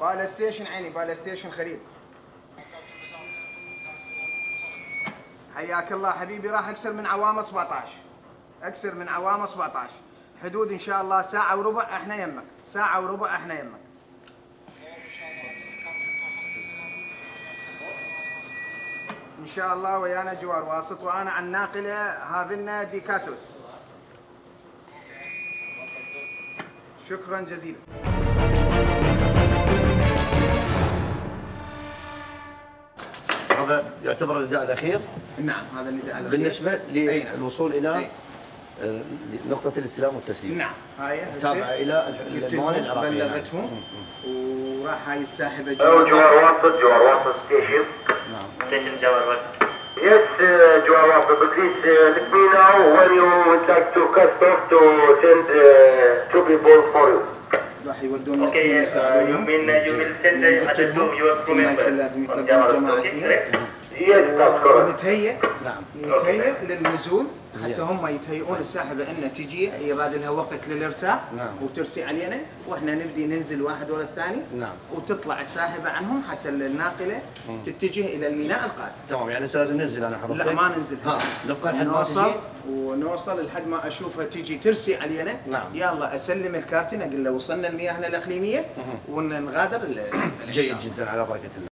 بالا ستيشن عيني بالا ستيشن خليل. حياك الله حبيبي راح أكسر من عوامة 17 أكسر من عوامة 17 حدود إن شاء الله ساعة وربع إحنا يمك. ساعة وربع إحنا يمك. إن شاء الله ويانا جوار واسط وأنا عن ناقلة هابلنا بيكاسوس. شكرا جزيلا. هذا يعتبر النداء الأخير نعم هذا اللي الأخير. بالنسبة نعم. للوصول إلى أي. آه، نقطة الاستلام والتسليم نعم هاي إلى قلت الموانئ نعم. بلغتهم وراح هاي جوا جوار واسط جوار واسط ستيشن ستيشن جوار واسط Yes, uh, جوار واسط please uh, let me know when you would like to cut off to send uh, two people for you. راح يودون uh, uh, قلت other two لهم of your crew ما يصير members لازم on يتلاقون نتهيأ نعم. نتهيأ للنزول حتى هم يتهيئون الساحبه ان تجي يراد لها وقت للإرساء نعم. وترسي علينا وإحنا نبدي ننزل واحد ورا الثاني. نعم. وتطلع الساحبة عنهم حتى الناقلة تتجه إلى الميناء القادم. تمام. يعني لازم ننزل أنا حضرتك لا ما ننزل. هسه نبقى لحد ما نوصل تجي؟ ونوصل لحد ما أشوفها تيجي ترسي علينا. نعم. يلا أسلم الكابتن أقول له وصلنا المياه الإقليمية ونغادر جيد جدا على بركة الله.